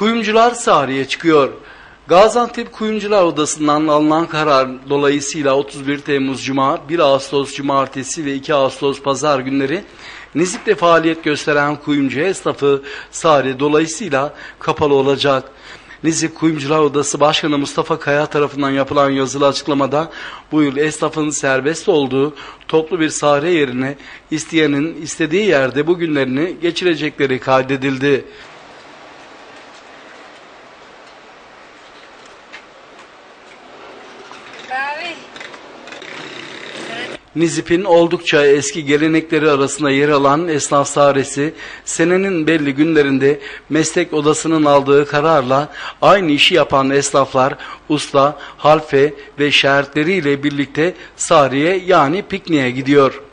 Kuyumcular Sariye çıkıyor. Gaziantep Kuyumcular Odası'ndan alınan karar dolayısıyla 31 Temmuz Cuma, 1 Ağustos Cumartesi ve 2 Ağustos Pazar günleri Nizip'te faaliyet gösteren kuyumcu esnafı Sariye dolayısıyla kapalı olacak. Nizip Kuyumcular Odası Başkanı Mustafa Kaya tarafından yapılan yazılı açıklamada bu yıl esnafın serbest olduğu toplu bir sahne yerine isteyenin istediği yerde bu günlerini geçirecekleri kaydedildi. Nizip'in oldukça eski gelenekleri arasında yer alan esnaf sahresi senenin belli günlerinde meslek odasının aldığı kararla aynı işi yapan esnaflar usta, halfe ve şeritleriyle birlikte sahreye yani pikniğe gidiyor.